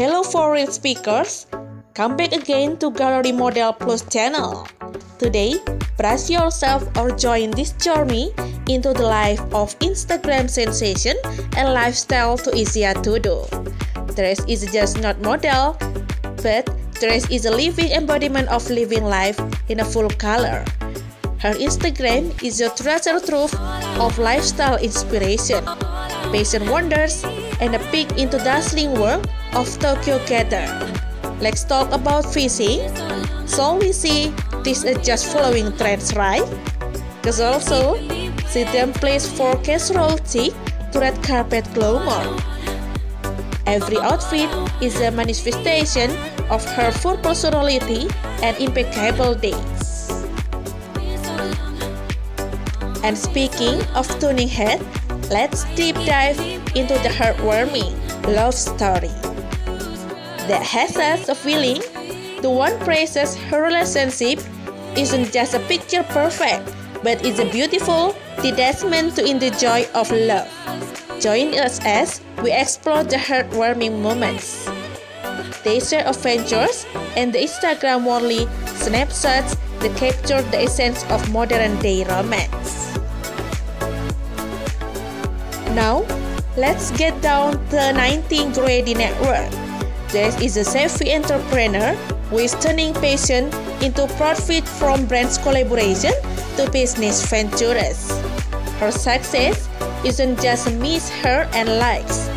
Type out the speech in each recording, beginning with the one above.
Hello foreign speakers! Come back again to Gallery Model Plus channel. Today, brace yourself or join this journey into the life of Instagram sensation and lifestyle to Isia Tudo. Dress is just not model, but dress is a living embodiment of living life in a full color. Her Instagram is a treasure trove of lifestyle inspiration, passion wonders, and a peek into dazzling world of Tokyo Gather. Let's talk about fishing. So we see this is just following trends, right? Cause also, she then plays for casual chic to red carpet glamour. Every outfit is a manifestation of her full personality and impeccable days. And speaking of tuning head, let's deep dive into the heartwarming love story that has us a feeling the one praises her relationship isn't just a picture perfect, but it's a beautiful testament to in the joy of love. Join us as we explore the heartwarming moments. They share adventures and the Instagram-worthy snapshots that capture the essence of modern-day romance. Now, let's get down to 19 Grady Network. Jess is a savvy entrepreneur who is turning passion into profit from brands collaboration to business ventures. Her success isn't just miss her and likes.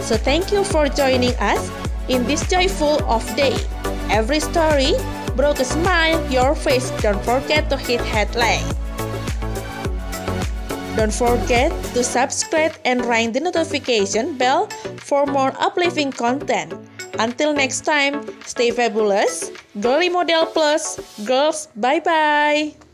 So thank you for joining us in this joyful off day. Every story brought a smile your face. Don't forget to hit headline. Don't forget to subscribe and ring the notification bell for more uplifting content. Until next time, stay fabulous. Girly Model Plus. Girls, bye-bye.